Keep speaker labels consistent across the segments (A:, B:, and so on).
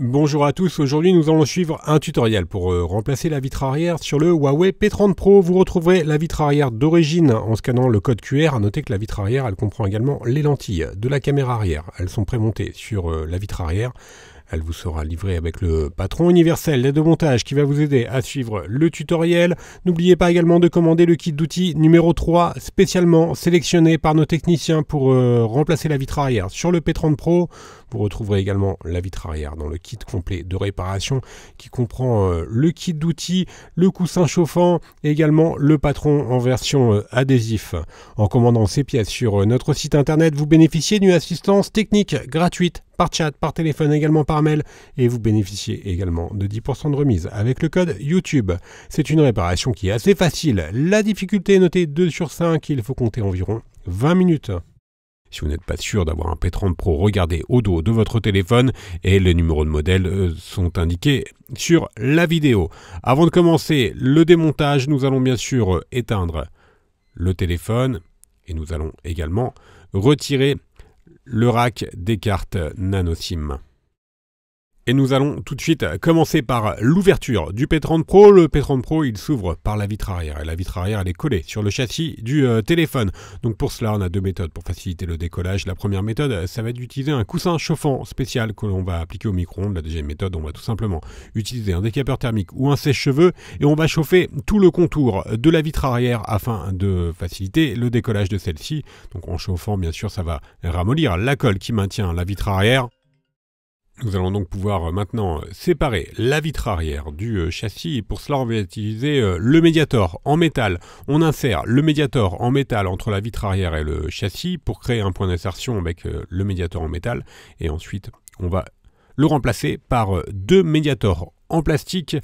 A: Bonjour à tous, aujourd'hui nous allons suivre un tutoriel pour euh, remplacer la vitre arrière sur le Huawei P30 Pro. Vous retrouverez la vitre arrière d'origine en scannant le code QR. A noter que la vitre arrière elle comprend également les lentilles de la caméra arrière. Elles sont prémontées sur euh, la vitre arrière. Elle vous sera livrée avec le patron universel d'aide de montage qui va vous aider à suivre le tutoriel. N'oubliez pas également de commander le kit d'outils numéro 3 spécialement sélectionné par nos techniciens pour euh, remplacer la vitre arrière sur le P30 Pro. Vous retrouverez également la vitre arrière dans le kit complet de réparation qui comprend euh, le kit d'outils, le coussin chauffant et également le patron en version euh, adhésif. En commandant ces pièces sur notre site internet, vous bénéficiez d'une assistance technique gratuite par chat, par téléphone, également par mail, et vous bénéficiez également de 10% de remise avec le code YouTube. C'est une réparation qui est assez facile. La difficulté est notée 2 sur 5, il faut compter environ 20 minutes. Si vous n'êtes pas sûr d'avoir un P30 Pro, regardez au dos de votre téléphone et les numéros de modèle euh, sont indiqués sur la vidéo. Avant de commencer le démontage, nous allons bien sûr éteindre le téléphone et nous allons également retirer le rack des cartes NanoSIM. Et nous allons tout de suite commencer par l'ouverture du P30 Pro. Le P30 Pro, il s'ouvre par la vitre arrière. Et la vitre arrière, elle est collée sur le châssis du euh, téléphone. Donc pour cela, on a deux méthodes pour faciliter le décollage. La première méthode, ça va être d'utiliser un coussin chauffant spécial que l'on va appliquer au micro-ondes. La deuxième méthode, on va tout simplement utiliser un décapeur thermique ou un sèche-cheveux et on va chauffer tout le contour de la vitre arrière afin de faciliter le décollage de celle-ci. Donc en chauffant, bien sûr, ça va ramollir la colle qui maintient la vitre arrière. Nous allons donc pouvoir euh, maintenant euh, séparer la vitre arrière du euh, châssis pour cela on va utiliser le médiator en métal. On insère le médiator en métal entre la vitre arrière et le châssis pour créer un point d'insertion avec le médiator en métal et ensuite on va le remplacer par deux médiators en plastique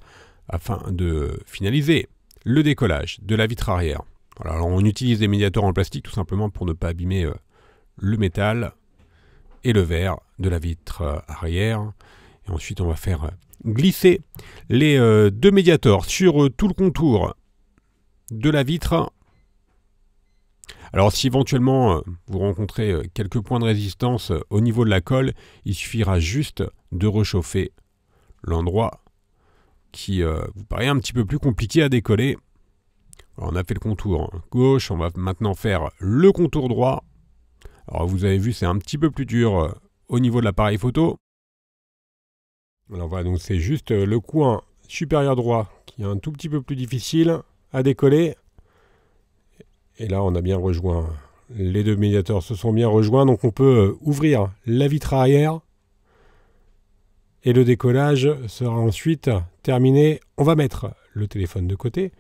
A: afin de finaliser le décollage de la vitre arrière. Alors on utilise des médiators en plastique tout simplement pour ne pas abîmer le métal et le verre de la vitre euh, arrière. Et ensuite, on va faire glisser les euh, deux médiators sur euh, tout le contour de la vitre. Alors si éventuellement vous rencontrez quelques points de résistance au niveau de la colle, il suffira juste de réchauffer l'endroit qui vous paraît un petit peu plus compliqué à décoller. on a fait le contour gauche, on va maintenant faire le contour droit. Alors vous avez vu, c'est un petit peu plus dur euh, au niveau de l'appareil photo. Alors voilà, donc c'est juste euh, le coin supérieur droit qui est un tout petit peu plus difficile à décoller. Et là, on a bien rejoint. Les deux médiateurs se sont bien rejoints, donc on peut euh, ouvrir la vitre arrière. Et le décollage sera ensuite terminé. On va mettre le téléphone de côté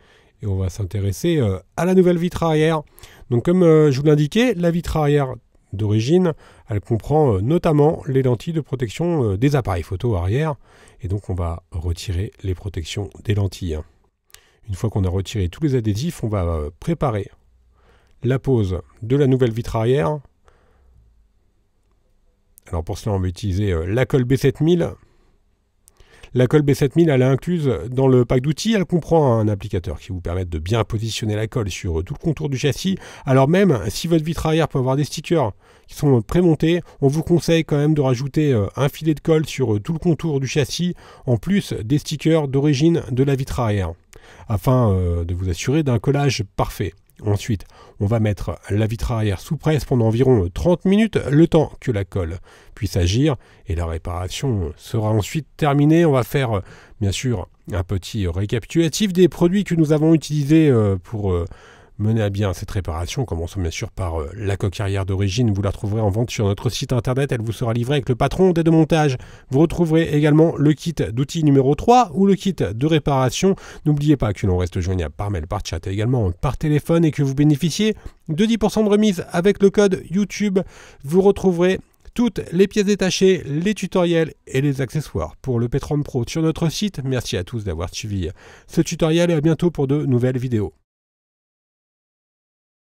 A: et on va s'intéresser à la nouvelle vitre arrière. Donc comme je vous l'indiquais, la vitre arrière d'origine, elle comprend euh, notamment les lentilles de protection euh, des appareils photo arrière. Et donc on va retirer les protections des lentilles. Une fois qu'on a retiré tous les adhésifs, on va euh, préparer la pose de la nouvelle vitre arrière. Alors pour cela, on va utiliser la colle B7000 la colle B7000, elle est incluse dans le pack d'outils. Elle comprend un applicateur qui vous permet de bien positionner la colle sur tout le contour du châssis. Alors même si votre vitre arrière peut avoir des stickers qui sont prémontés, on vous conseille quand même de rajouter euh, un filet de colle sur euh, tout le contour du châssis, en plus des stickers d'origine de la vitre arrière, afin euh, de vous assurer d'un collage parfait. Ensuite, on va mettre la vitre arrière sous presse pendant environ 30 minutes, le temps que la colle puisse agir, et la réparation sera ensuite terminée. On va faire bien sûr un petit récapitulatif des produits que nous avons utilisés euh, pour euh, mener à bien cette réparation. Commençons bien sûr par euh, la coque arrière d'origine. Vous la trouverez en vente sur notre site internet. Elle vous sera livrée avec le patron d'aide de montage. Vous retrouverez également le kit d'outils numéro 3 ou le kit de réparation. N'oubliez pas que l'on reste joignable par mail, par chat et également par téléphone et que vous bénéficiez de 10% de remise avec le code YouTube. Vous retrouverez toutes les pièces détachées, les tutoriels et les accessoires pour le P30 Pro sur notre site. Merci à tous d'avoir suivi ce tutoriel et à bientôt pour de nouvelles vidéos.